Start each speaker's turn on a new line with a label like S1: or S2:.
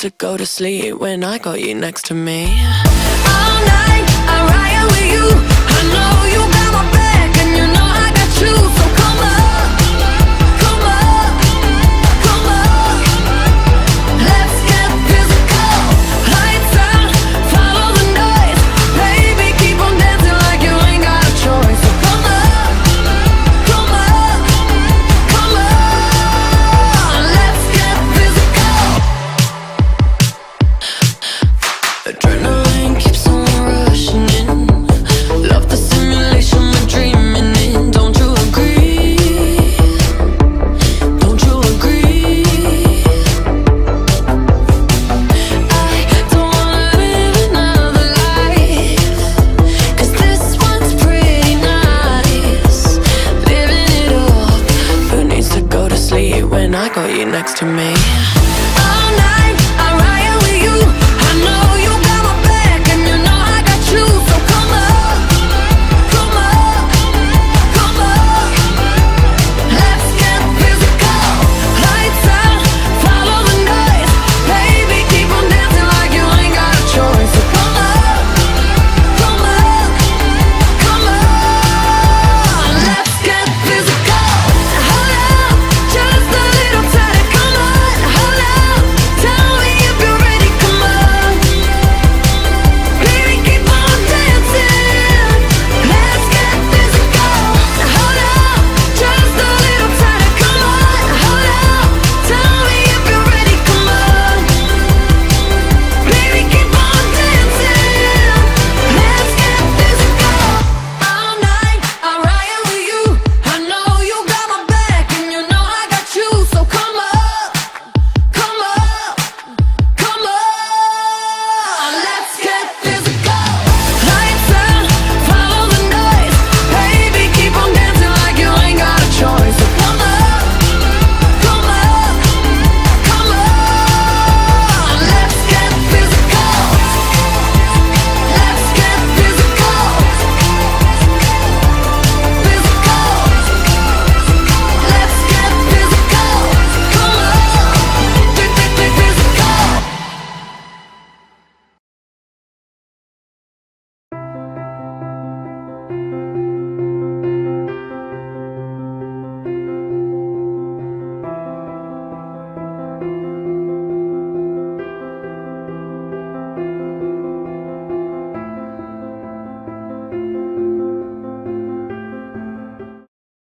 S1: to go to sleep when I got you next to me.
S2: All night, I'm riot with you. I know
S1: you next to me.